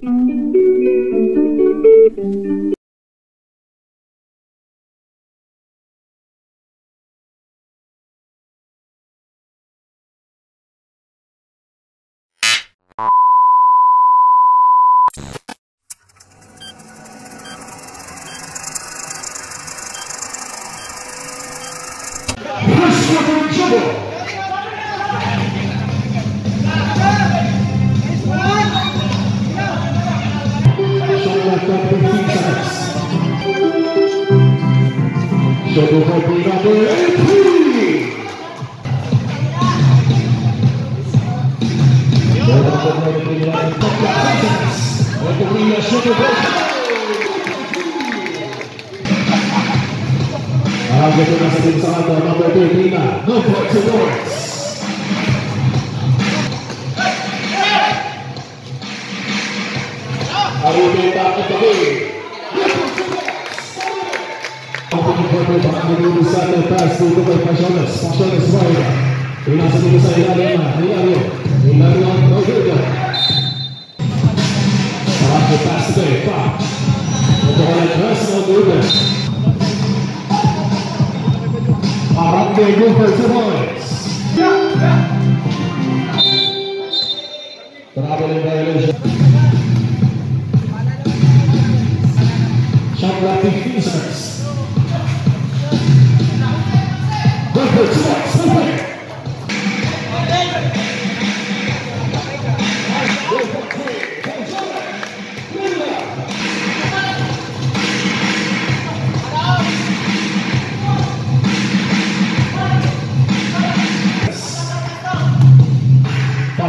Push Aguentou na frente, Saladão, não aguentou o Dina. Não pode ser dois. Aí vem da puta dele. Falta de campo para o menino Sérgio Tassi, o goleiro Paixones, Paixones vai. E na segunda saída, Lema, Hilário, Hilário não ajuda. Para o Tassi, pá. O goleiro Tassi não ajuda. Arranque Gilbert Simones. Traveling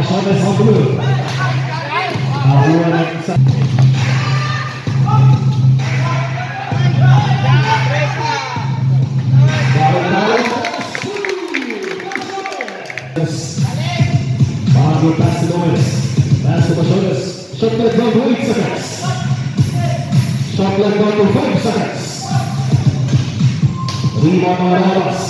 Pasiones on blue. Nakuha ng isa. Bago pass to Gomez. Pass to clock down to 8 seconds. Shot clock down to 5 seconds. Rebound mga Rabas.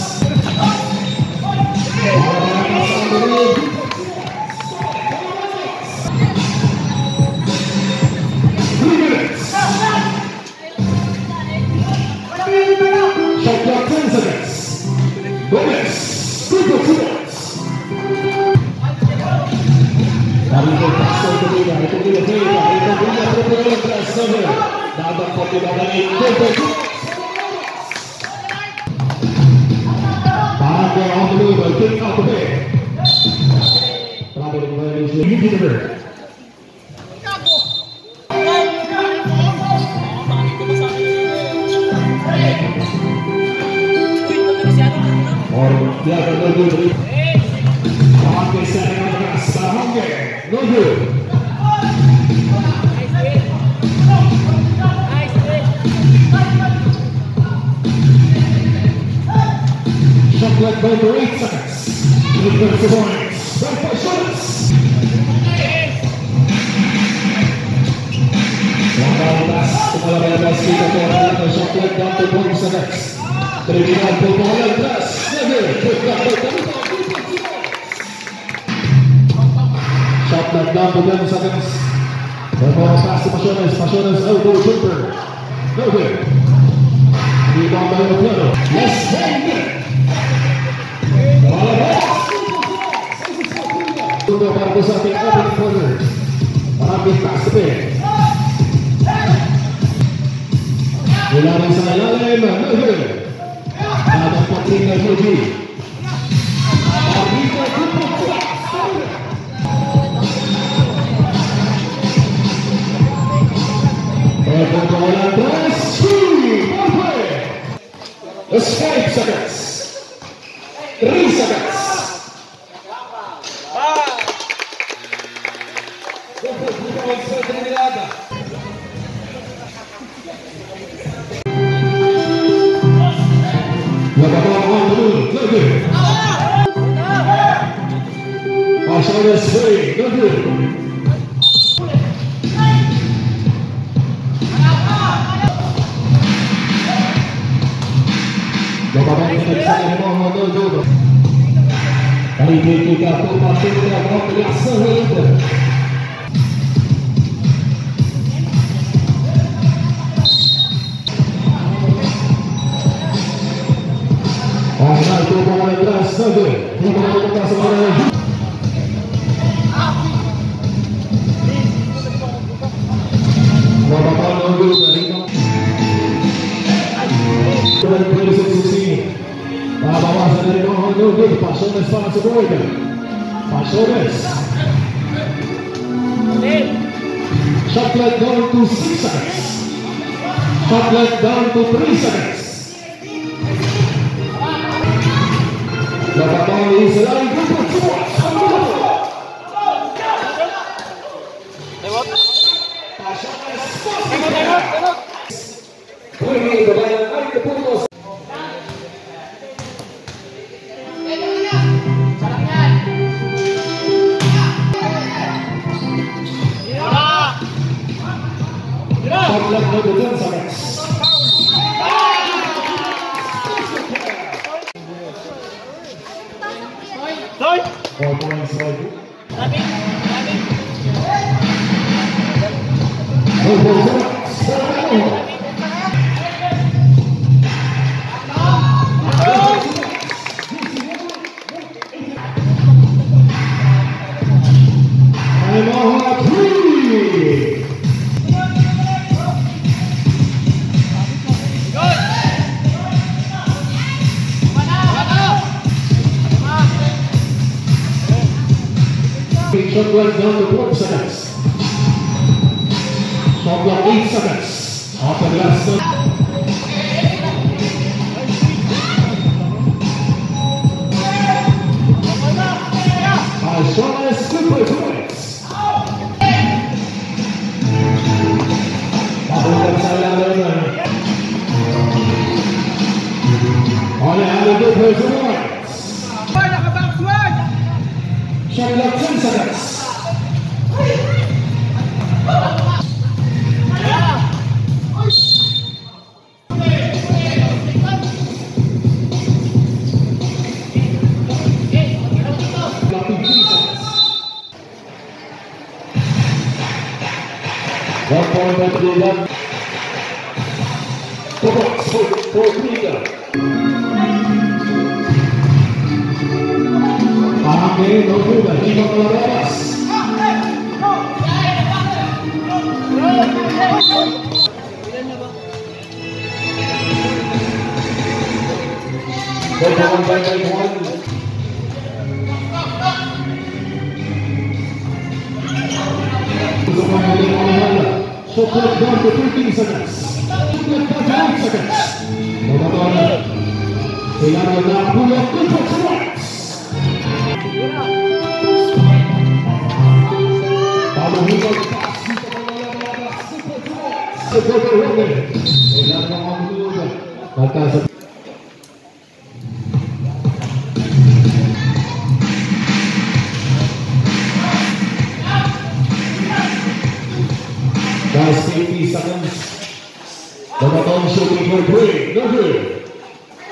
Dia akan menuju Pakai serangan keras Samongke Menuju clock by for 8 seconds Nicholas Sabonis right by atas kepala bebas kita ke shot clock down to 20 seconds Terminal pembola keras lagi buka buka Shot clock down to 10 seconds Ball pass to Pasiones Pasiones elbow jumper no good Rebound by Opiano less di samping open corner. Rapid. Bola. Ada Patrina Muji. Arriba Kupuk. Eko bola atrás. Condição determinada. Aşağıya sıfır, döndür. Jogador que está reformando o jogo. Aí vem o cartão, bateu na mão, e ação ainda. Tuvo por atrás, no good. Hindi ko na pupunta sa mga Mababa no good. Dito. 26-16. Babawasan na rin ang no good. Pasones para sa board. Pasones. Shot clock down to 6 seconds. Shot down to 3 seconds. Tengok, tengok, tengok. Pergi ke bayang, mari ke pungkus. Boys and One. Nakabacks one! Shout out Amén. No puedo aquí con palabras. Go down by like one. So put it down for 15 seconds. Put it down for 10 seconds. Go down. They are now pull up. Last 80 seconds. Babatong shooting for three. No good.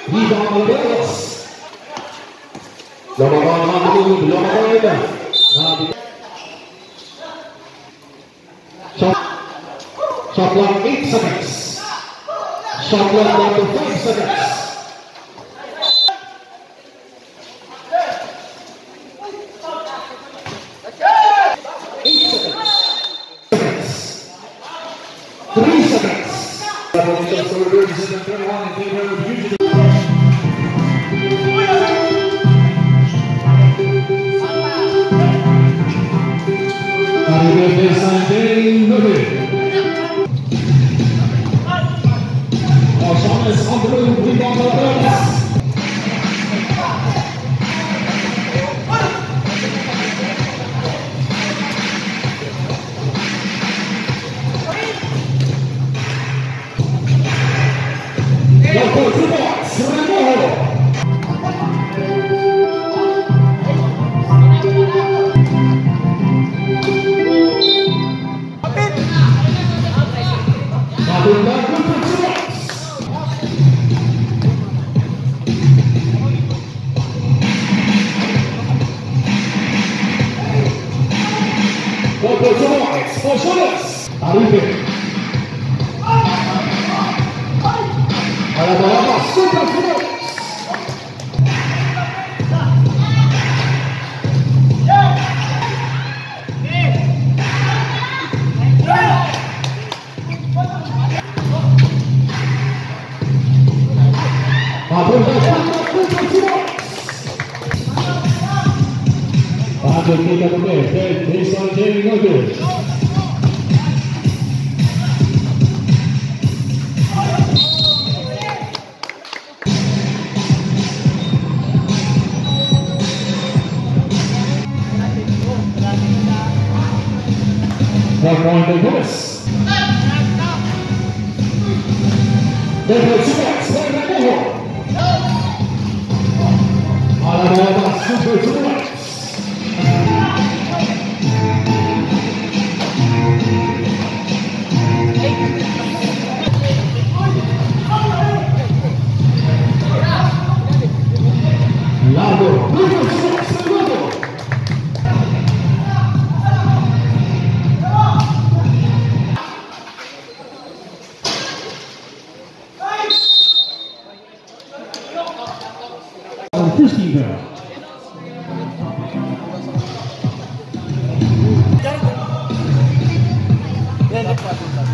Rebound Lama kau nak betul. Shot, shot eight seconds. Shot to five seconds. ボールボー jockey captain, third, Nissan J. Nagu. ポイント5です。レフト、スパイク、スパイク、レフト。あら、また、スパイク、スパイク。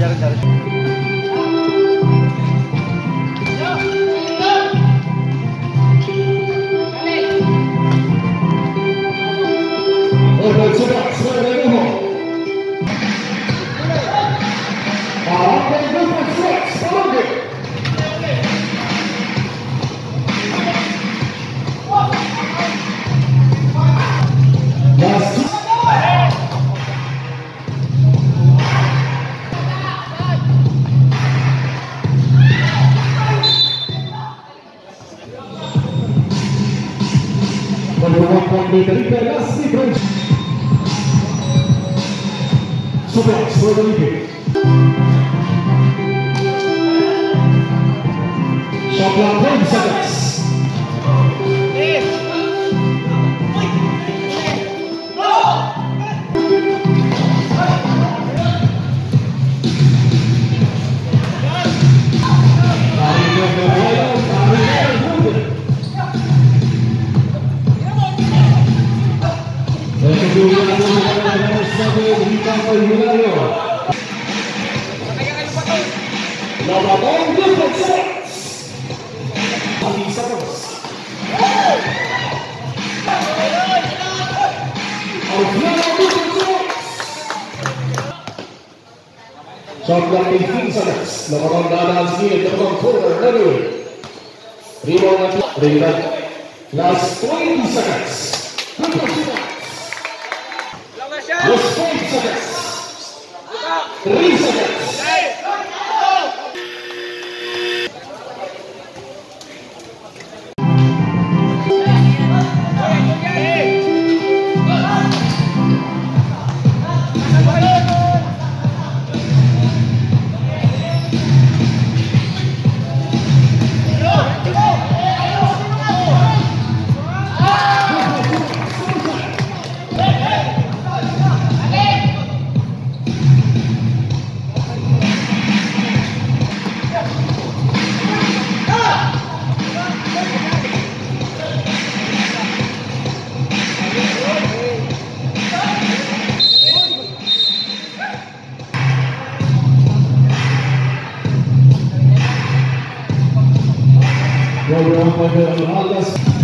Yarın yarın. Oh, no, it's okay. Number one point Felipe, last difference. Super, for Felipe. Shot clock 10 seconds. Nababang Lupit Sex! Alisa Cross. Shot lang kay Finsalas. Nakamang dadaan sa gilid. Nakamang corner. Nanoy. Rebound at Rebound. Last 20 seconds. Gabriel Fabiano Algas.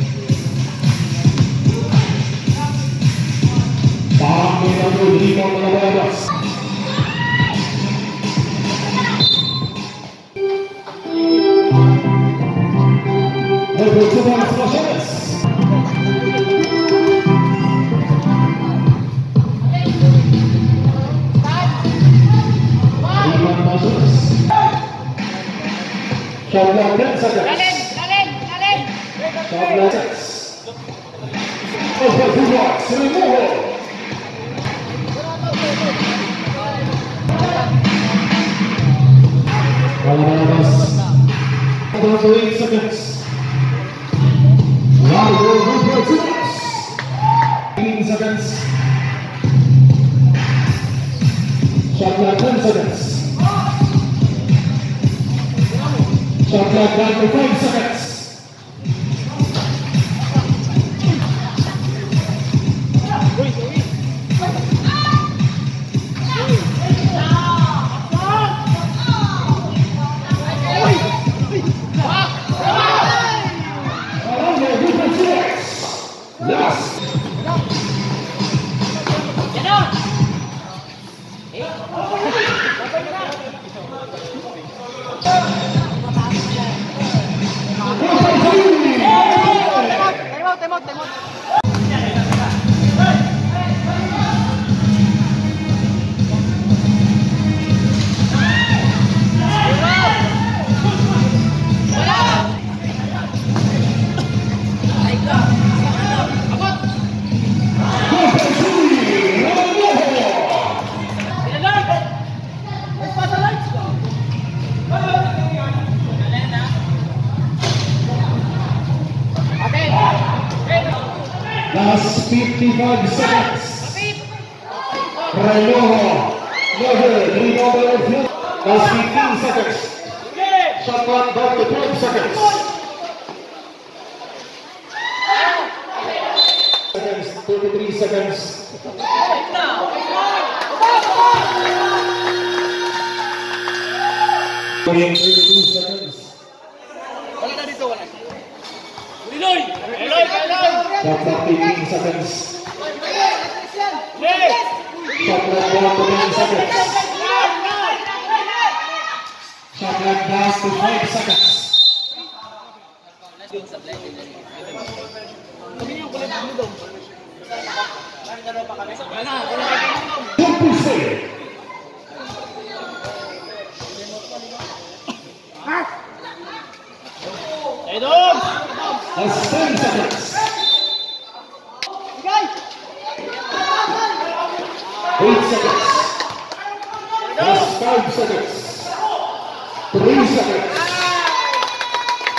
in the good. Leave Down to 8 seconds. Wow, go, go, go, two more. 15 seconds. Shot clock 10 seconds. Shot clock down to 5 seconds. 55 seconds. No good. Rebound by Orfeo. Last 15 seconds. Shot clock down to 12 seconds. Seconds, 33 seconds. Within 32 seconds. Eloy! Eloy! Eloy! Dapat tingin sa fence. Dapat bola tumingin sa fence. Dapat pass to 5 seconds. Don't be safe. That's 10 seconds. Eight seconds. Five seconds. Three seconds.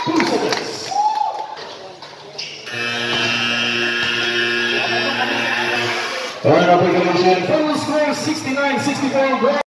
Two seconds. All right, I'll bring it on. Final score 69 64.